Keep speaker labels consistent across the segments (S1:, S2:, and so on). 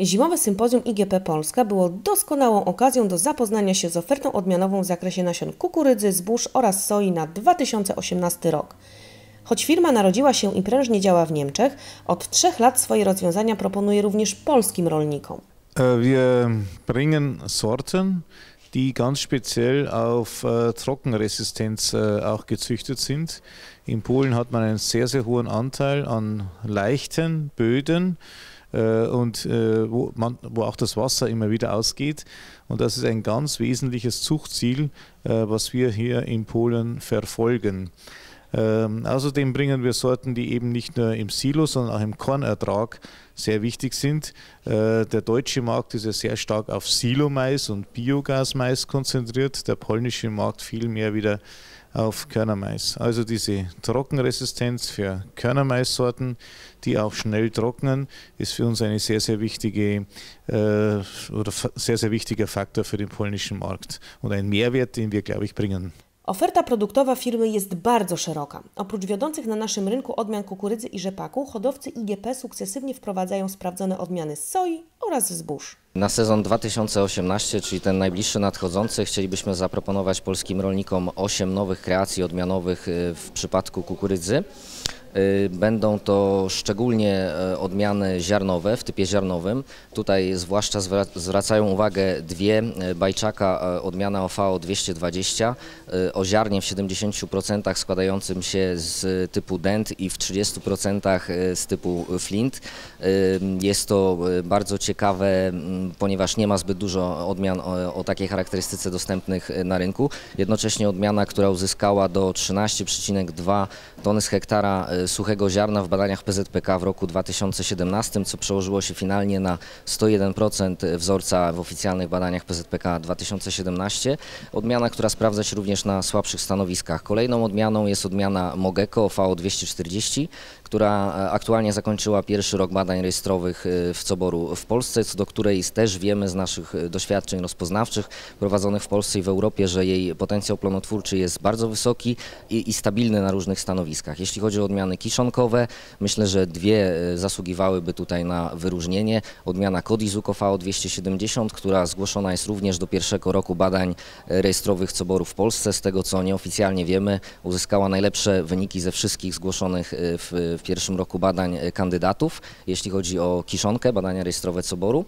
S1: Zimowe sympozjum IGP Polska było doskonałą okazją do zapoznania się z ofertą odmianową w zakresie nasion kukurydzy, zbóż oraz soi na 2018 rok. Choć firma narodziła się i prężnie działa w Niemczech, od trzech lat swoje rozwiązania proponuje również polskim rolnikom.
S2: Äh, Wir bringen Sorten, die ganz speziell auf äh, Trockenresistenz äh, auch gezüchtet sind. In Polen hat man einen sehr, sehr hohen Anteil an leichten Böden äh, und äh, wo, man, wo auch das Wasser immer wieder ausgeht. Und das ist ein ganz wesentliches Zuchtziel, äh, was wir hier in Polen verfolgen. Ähm, außerdem bringen wir Sorten, die eben nicht nur im Silo, sondern auch im Kornertrag sehr wichtig sind. Äh, der deutsche Markt ist ja sehr stark auf Silomais und Biogasmais konzentriert, der polnische Markt viel mehr wieder auf Körnermais. Also diese Trockenresistenz für Körnermaissorten, die auch schnell trocknen, ist für uns eine sehr, sehr wichtige äh, oder sehr, sehr wichtiger Faktor für den polnischen Markt und ein Mehrwert, den wir, glaube ich, bringen.
S1: Oferta produktowa firmy jest bardzo szeroka. Oprócz wiodących na naszym rynku odmian kukurydzy i rzepaku, hodowcy IGP sukcesywnie wprowadzają sprawdzone odmiany z soi oraz zbóż.
S3: Na sezon 2018, czyli ten najbliższy nadchodzący, chcielibyśmy zaproponować polskim rolnikom 8 nowych kreacji odmianowych y, w przypadku kukurydzy. Y, Będą to szczególnie e, odmiany ziarnowe w typie ziarnowym. Tutaj zwłaszcza zwra- zwracają uwagę dwie. e, Bajczaka odmiana OVO 220 e, o ziarnie w 70% składającym się z typu dent i w 30% z typu flint. Jest to bardzo ciekawe, ponieważ nie ma zbyt dużo odmian o, o takiej charakterystyce dostępnych na rynku. Jednocześnie odmiana, która uzyskała do 13,2 tony z hektara suchego ziarna w badaniach PZPK w roku 2017, co przełożyło się finalnie na 101% wzorca w oficjalnych badaniach PZPK 2017. Odmiana, która sprawdza się również na słabszych stanowiskach. Kolejną odmianą jest odmiana Mogeko VO 240, która e, aktualnie zakończyła pierwszy rok badań rejestrowych e, w Coboru w Polsce, co do której też wiemy z naszych e, doświadczeń rozpoznawczych prowadzonych w Polsce i w Europie, że jej potencjał plonotwórczy jest bardzo wysoki i, i stabilny na różnych stanowiskach. Jeśli chodzi o odmiany kiszonkowe, myślę, że dwie zasługiwałyby tutaj na wyróżnienie. Odmiana Kodizuko VO 270, która zgłoszona jest również do pierwszego roku badań rejestrowych Coboru w Polsce. Z tego co nieoficjalnie wiemy, uzyskała najlepsze wyniki ze wszystkich zgłoszonych w, w pierwszym roku badań e, kandydatów, jeśli chodzi o kiszonkę, badania rejestrowe Coboru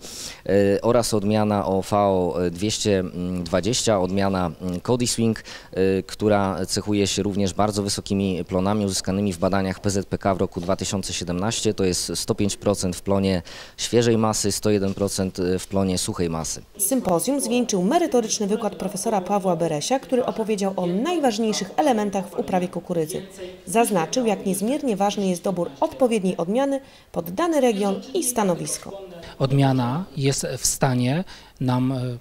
S3: e, oraz odmiana o VO 220, odmiana mm, Cody Swing, e, która cechuje się również bardzo wysokimi plonami uzyskanymi w badaniach PZPK w roku 2017. To jest 105% w plonie świeżej masy, 101% w plonie suchej masy.
S1: Sympozjum zwieńczył merytoryczny wykład profesora Pawła Beresia, który opowiedział o najważniejszych elementach w uprawie kukurydzy. Zaznaczył, jak niezmiernie ważny jest dobór odpowiedniej odmiany pod dany region i stanowisko.
S4: odmiana jest w stanie nam e,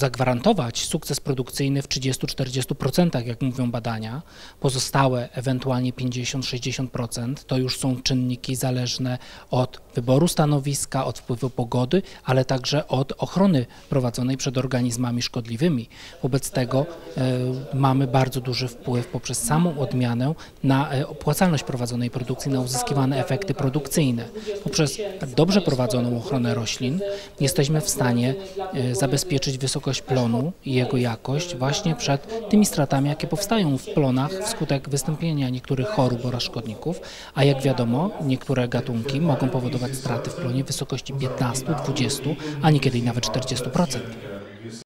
S4: zagwarantować sukces produkcyjny w 30-40%, jak mówią badania. Pozostałe ewentualnie 50-60% to już są czynniki zależne od wyboru stanowiska, od wpływu pogody, ale także od ochrony prowadzonej przed organizmami szkodliwymi. Wobec tego e, mamy bardzo duży wpływ poprzez samą odmianę na e, opłacalność prowadzonej produkcji, na uzyskiwane efekty produkcyjne. Poprzez dobrze prowadzoną ochronę roślin jesteśmy w stanie e, zabezpieczyć wysokość plonu i jego jakość właśnie przed tymi stratami, jakie powstają w plonach wskutek wystąpienia niektórych chorób oraz szkodników, a jak wiadomo, niektóre gatunki mogą powodować straty w plonie w wysokości 15, 20, a niekiedy nawet 40%.